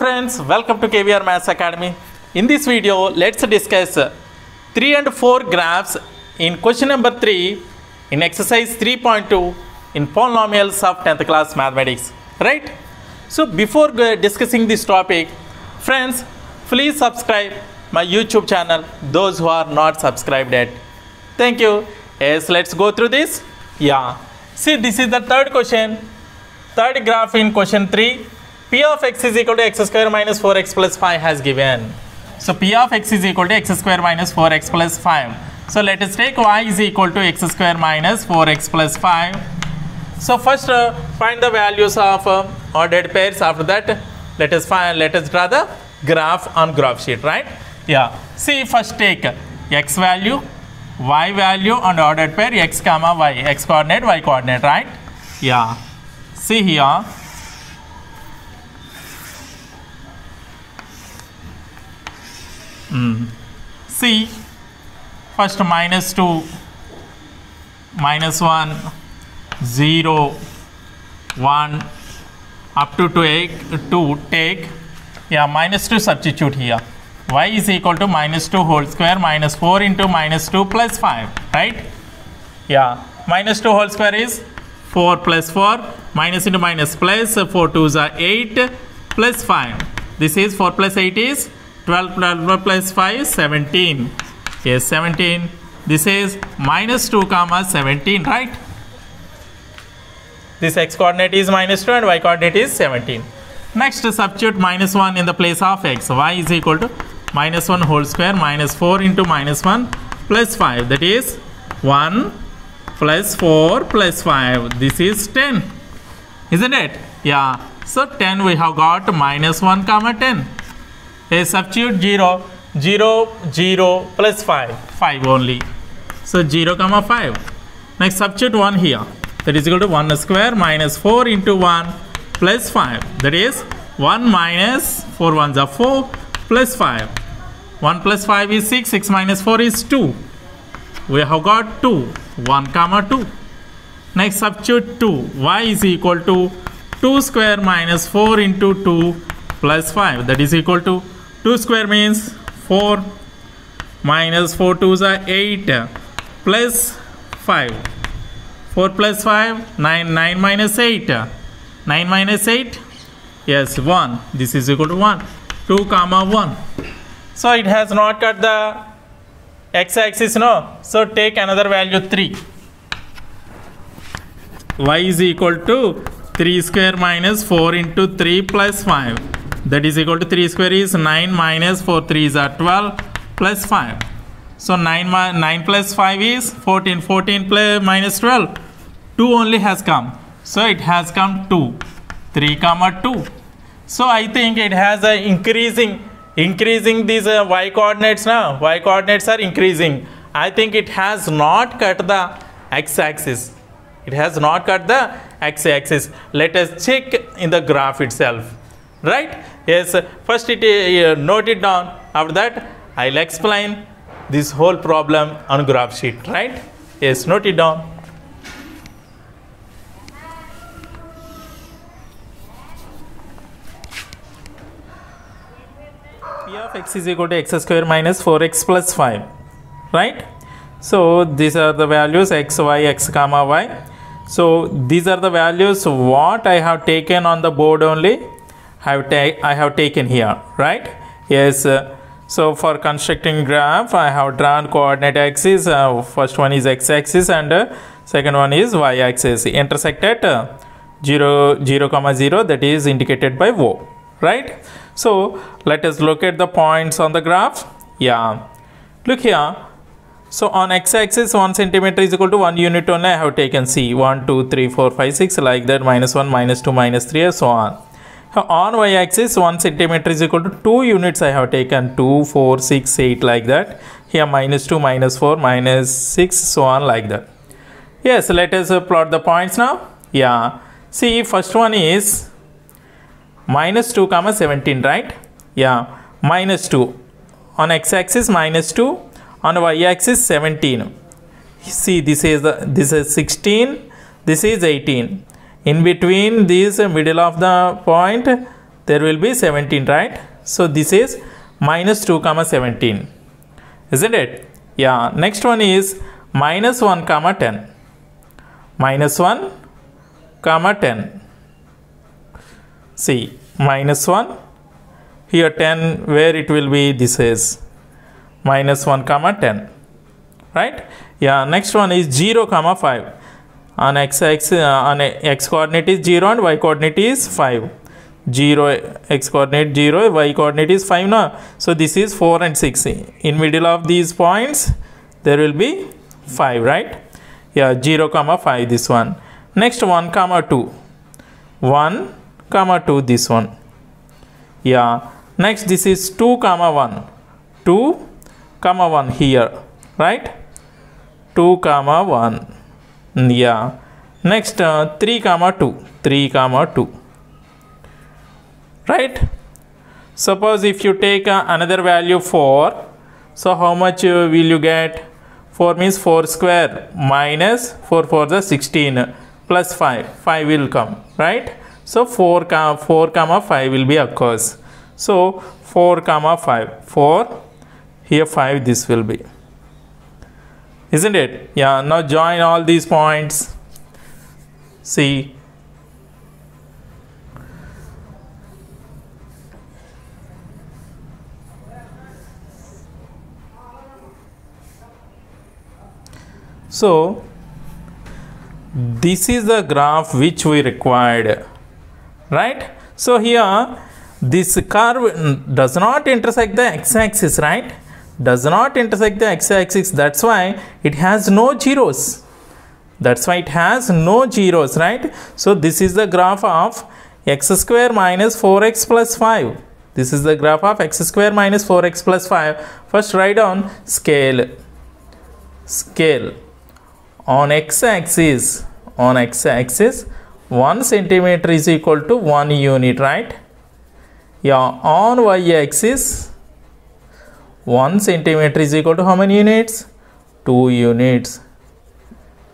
friends, welcome to KVR Maths Academy. In this video, let's discuss 3 and 4 graphs in question number 3 in exercise 3.2 in polynomials of 10th class mathematics. Right? So before discussing this topic, friends, please subscribe my YouTube channel, those who are not subscribed yet. Thank you. Yes, let's go through this. Yeah. See, this is the third question. Third graph in question 3. P of x is equal to x square minus 4x plus 5 has given. So P of x is equal to x square minus 4x plus 5. So let us take y is equal to x square minus 4x plus 5. So first uh, find the values of uh, ordered pairs. After that, let us find let us draw the graph on graph sheet, right? Yeah. See first take x value, y value and ordered pair x comma y, x coordinate, y coordinate, right? Yeah. See here. Mm. See first minus 2 minus 1 0 1 up to take 2 take yeah minus 2 substitute here. Y is equal to minus 2 whole square minus 4 into minus 2 plus 5 right? Yeah minus 2 whole square is 4 plus 4 minus into minus plus 4 2s are 8 plus 5 this is 4 plus 8 is 12 12 plus 5 17 yes 17 this is minus 2 comma 17 right? This x coordinate is minus 2 and y coordinate is 17 next substitute minus 1 in the place of x. Y is equal to minus 1 whole square minus 4 into minus 1 plus 5 that is 1 plus 4 plus 5 this is 10 isn't it? Yeah. So 10 we have got minus 1 comma 10 a substitute 0 0 0 plus 5 5 only. So 0 comma 5 next substitute 1 here. That is equal to 1 square minus 4 into 1 plus 5 that is 1 minus 4 ones are 4 plus 5 1 plus 5 is 6 6 minus 4 is 2 we have got 2 1 comma 2 next substitute 2 y is equal to 2 square minus 4 into 2 plus 5 that is equal to 2 square means 4 minus 4 2s are 8 plus 5 4 plus 5 9 9 minus 8 9 minus 8 yes 1 this is equal to 1 2 comma 1 so it has not cut the x axis no? So take another value 3 y is equal to 3 square minus 4 into 3 plus 5 that is equal to 3 square is 9 minus 4 3s are 12 plus 5 so 9 9 plus 5 is 14 14 plus minus 12 2 only has come. So it has come 2 3 comma 2 so i think it has a increasing increasing these uh, y coordinates now. Y coordinates are increasing. I think it has not cut the x axis. It has not cut the x axis. Let us check in the graph itself right? Yes first it uh, note it down. After that i'll explain this whole problem on graph sheet. Right? Yes note it down. P of x is equal to x square minus 4x plus 5 right? So these are the values x y x comma y. So these are the values what i have taken on the board only have i have taken here right? Yes uh, so for constructing graph i have drawn coordinate axis uh, first one is x axis and uh, second one is y axis. Intersect at uh, 0 0 comma 0 that is indicated by o right? So let us look at the points on the graph. Yeah. Look here. So on x-axis 1 centimeter is equal to 1 unit only I have taken. C 1, 2, 3, 4, 5, 6 like that minus 1, minus 2, minus 3 and so on. On y-axis 1 centimeter is equal to 2 units I have taken. 2, 4, 6, 8 like that. Here minus 2, minus 4, minus 6 so on like that. Yes let us uh, plot the points now. Yeah. See first one is minus 2 comma 17 right? Yeah. Minus 2 on x-axis minus 2 on y-axis 17 see this is the this is 16 this is 18 in between this middle of the point there will be 17 right? So this is minus 2 comma 17 isn't it? Yeah next one is minus 1 comma 10 minus 1 comma 10 see minus 1 here 10 where it will be this is minus 1 comma 10 right? Yeah next one is 0 comma 5 on x x uh, on x coordinate is 0 and y coordinate is 5 0 x coordinate 0 y coordinate is 5 now so this is 4 and 6 in middle of these points there will be 5 right? Yeah 0 comma 5 this one. Next 1 comma 2 1 comma 2 this one. Yeah. Next this is 2 comma 1 2 comma 1 here right? 2 comma 1 yeah. Next uh, 3 comma 2 3 comma 2 right? Suppose if you take uh, another value 4 so how much uh, will you get? 4 means 4 square minus 4 for the 16 plus 5 5 will come right? So 4 comma 4 comma 5 will be occurs so 4 comma 5 4 here 5 this will be isn't it? Yeah now join all these points. See. So this is the graph which we required right? So here this curve does not intersect the x-axis right does not intersect the x-axis that's why it has no zeros. That's why it has no zeros right? So this is the graph of x square minus 4x plus 5 this is the graph of x square minus 4x plus 5 first write down scale. Scale on x-axis on x-axis 1 centimeter is equal to 1 unit right? Yeah on y-axis 1 centimeter is equal to how many units? 2 units.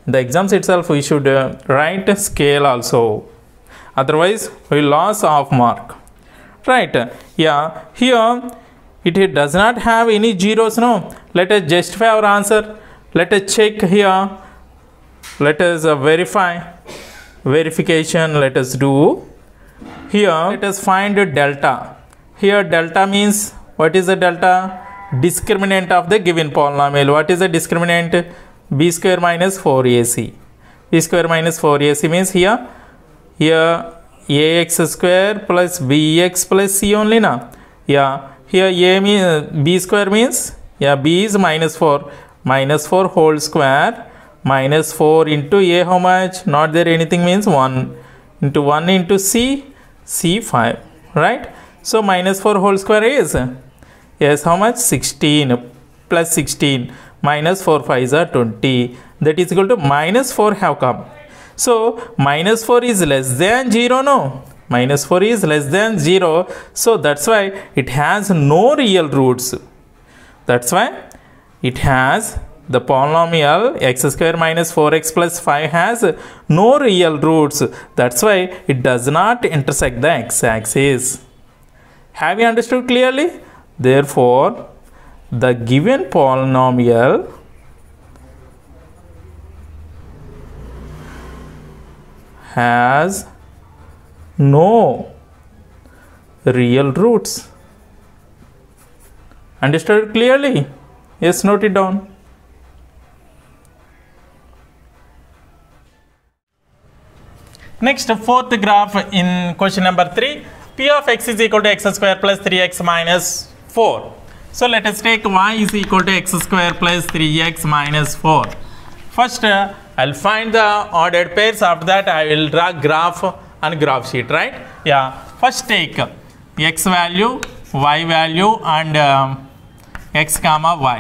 The exams itself we should uh, write scale also. Otherwise we loss of mark. Right. Yeah. Here it, it does not have any zeros no? Let us justify our answer. Let us check here. Let us uh, verify. Verification let us do. Here let us find delta. Here delta means what is the delta discriminant of the given polynomial. What is the discriminant? B square minus 4ac b square minus 4ac means here here ax square plus bx plus c only na? Yeah. Here a means b square means yeah b is minus 4 minus 4 whole square. Minus 4 into a how much? Not there anything means 1 into 1 into c c 5 right? So minus 4 whole square is yes how much? 16 plus 16 minus 4 5 are 20 that is equal to minus 4 have come. So minus 4 is less than 0 no? Minus 4 is less than 0 so that's why it has no real roots. That's why it has the polynomial x square minus 4x plus 5 has no real roots. That's why it does not intersect the x-axis have you understood clearly therefore the given polynomial has no real roots. Understood clearly? Yes note it down. Next fourth graph in question number 3 p of x is equal to x square plus 3x minus 4 so let us take y is equal to x square plus 3x minus 4 first uh, i'll find the ordered pairs. After that i will draw graph and graph sheet right? Yeah. First take x value y value and um, x comma y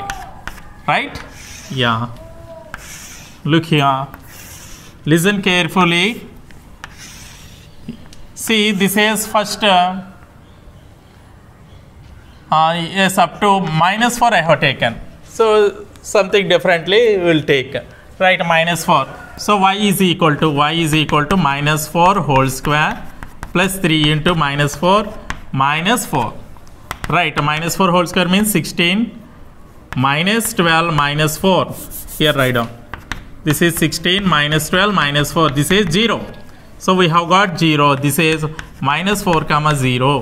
right? Yeah. Look here. Listen carefully. See this is first uh, Uh, yes up to minus 4 I have taken. So something differently we will take. Right minus 4 so y is equal to y is equal to minus 4 whole square plus 3 into minus 4 minus 4 right minus 4 whole square means 16 minus 12 minus 4 here write down. This is 16 minus 12 minus 4 this is 0 so we have got 0 this is minus 4 comma 0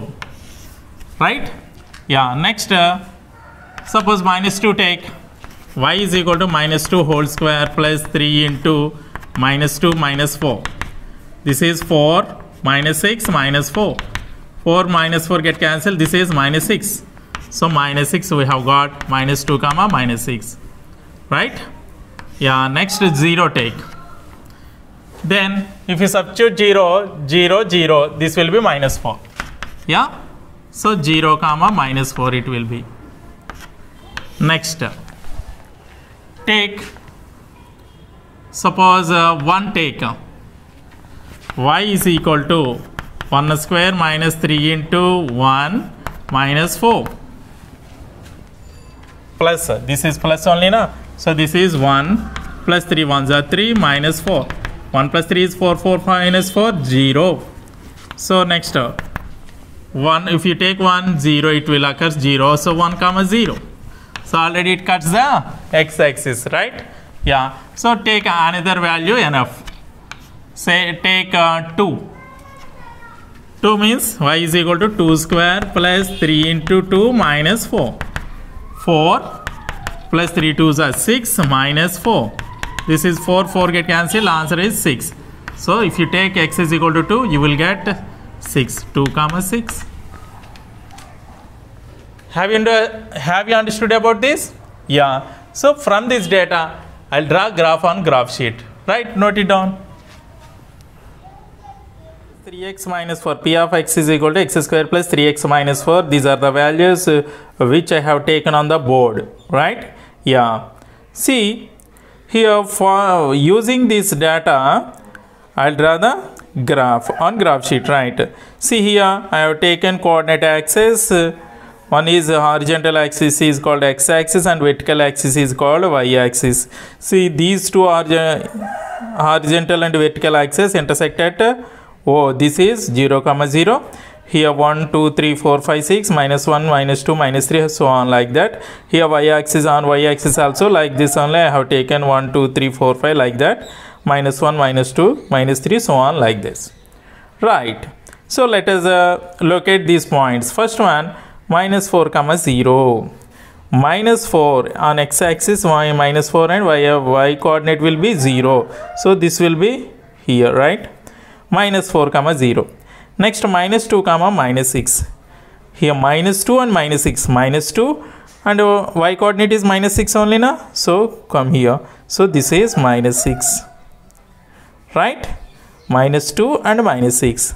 right yeah next uh, suppose minus 2 take. Y is equal to minus 2 whole square plus 3 into minus 2 minus 4 this is 4 minus 6 minus 4 4 minus 4 get cancelled. This is minus 6 so minus 6 we have got. Minus 2 comma minus 6 right? Yeah next 0 take. Then if you substitute 0 0 0 this will be minus 4 yeah so 0 comma minus 4 it will be. Next. Take suppose uh, 1 take. Y is equal to 1 square minus 3 into 1 minus 4 plus this is plus only na? So this is 1 plus 3 ones are 3 minus 4 1 plus 3 is 4 4 minus 4 0 so next 1 if you take 1 0 it will occur 0 so 1 comma 0 so already it cuts the x axis right? Yeah. So take another value enough. Say take uh, 2 2 means y is equal to 2 square plus 3 into 2 minus 4 4 plus 3 2s are 6 minus 4 this is 4 4 get cancelled. Answer is 6 so if you take x is equal to 2 you will get 6 2 comma 6 have you have you understood about this? Yeah. So from this data i'll draw graph on graph sheet. Right? Note it down. 3x minus 4 p of x is equal to x square plus 3x minus 4 these are the values uh, which i have taken on the board. Right? Yeah. See here for using this data i'll draw the graph on graph sheet right? See here i have taken coordinate axis. One is horizontal axis is called x-axis and vertical axis is called y-axis see these two are horizontal and vertical axis intersect at oh this is 0 comma 0 here 1 2 3 4 5 6 minus 1 minus 2 minus 3 so on like that. Here y-axis on y-axis also like this only. I have taken 1 2 3 4 5 like that minus 1 minus 2 minus 3 so on like this. Right. So let us uh, locate these points. First one minus 4 comma 0 minus 4 on x-axis y minus 4 and y, y coordinate will be 0 so this will be here right? Minus 4 comma 0 next minus 2 comma minus 6 here minus 2 and minus 6 minus 2 and uh, y coordinate is minus 6 only now so come here. So this is minus 6 right? Minus 2 and minus 6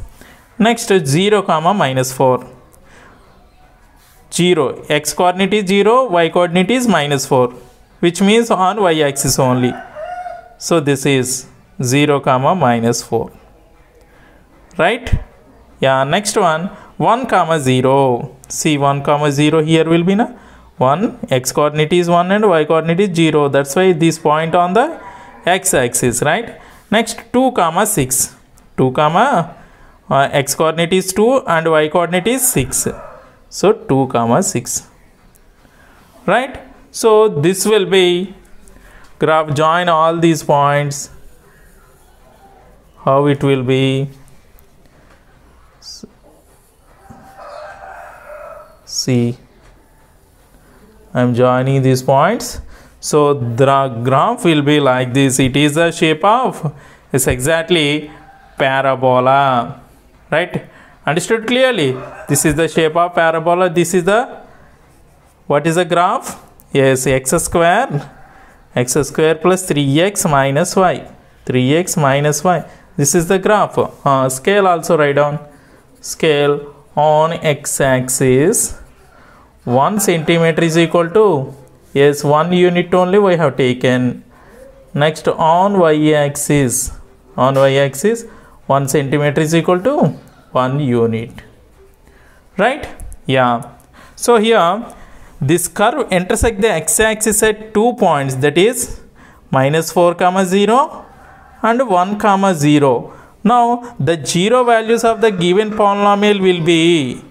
next 0 comma minus 4 0 x coordinate is 0 y coordinate is minus 4 which means on y axis only. So this is 0 comma minus 4 right? Yeah next one. 1 comma 0 see 1 comma 0 here will be na? 1 x coordinate is 1 and y coordinate is 0 that's why this point on the x axis right next 2 comma 6 2 comma uh, x coordinate is 2 and y coordinate is 6 so 2 comma 6 right? So this will be graph join all these points. How it will be? See I'm joining these points so the graph will be like this. It is the shape of it's exactly parabola right? Understood clearly? This is the shape of parabola. This is the what is the graph? Yes x square. X square plus 3x minus y. 3x minus y. This is the graph. Uh, scale also write down scale on x-axis 1 centimeter is equal to yes 1 unit only we have taken. Next on y-axis on y-axis 1 centimeter is equal to 1 unit. Right? Yeah. So here this curve intersect the x-axis at two points that is minus 4 comma 0 and 1 comma 0 now the zero values of the given polynomial will be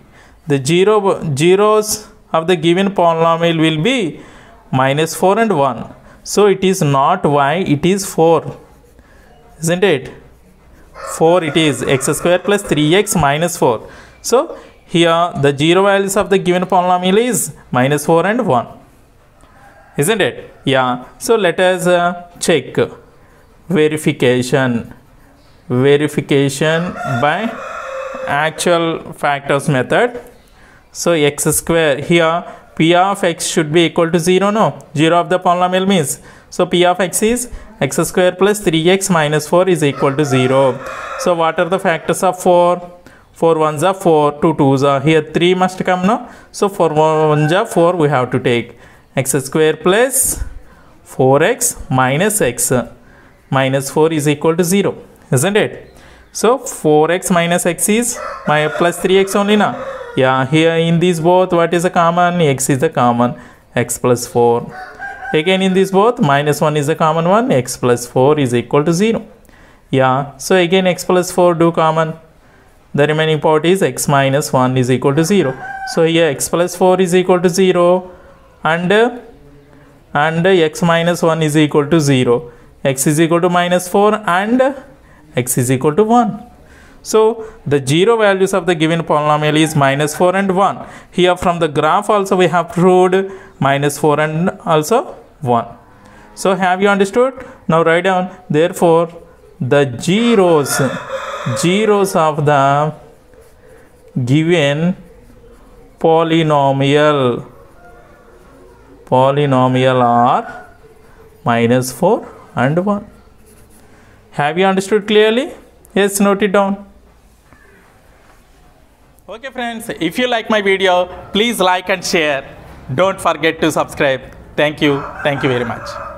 the zero zeros of the given polynomial will be minus 4 and 1 so it is not y it is 4 isn't it? 4 it is. X square plus 3x minus 4 so here the zero values of the given polynomial is minus 4 and 1 isn't it? Yeah. So let us uh, check. Verification. Verification by actual factors method. So x square. Here p of x should be equal to 0 no? 0 of the polynomial means. So p of x is x square plus 3x minus 4 is equal to 0 so what are the factors of 4 4 ones are 4 2 twos are here. 3 must come no? So 4 ones are 4 we have to take. X square plus 4x minus x minus 4 is equal to 0 isn't it? So 4x minus x is my plus 3x only now yeah here in these both what is the common? X is the common. X plus 4 again in this both minus 1 is the common one. X plus 4 is equal to 0 yeah so again x plus 4 do common. The remaining part is x minus 1 is equal to 0 so here x plus 4 is equal to 0 and and x minus 1 is equal to 0 x is equal to minus 4 and x is equal to 1 so the zero values of the given polynomial is minus 4 and 1 here from the graph also we have proved minus 4 and also 1 so have you understood? Now write down. Therefore the zeros zeros of the given polynomial polynomial are minus 4 and 1 have you understood clearly? Yes note it down okay friends if you like my video please like and share. Don't forget to subscribe. Thank you. Thank you very much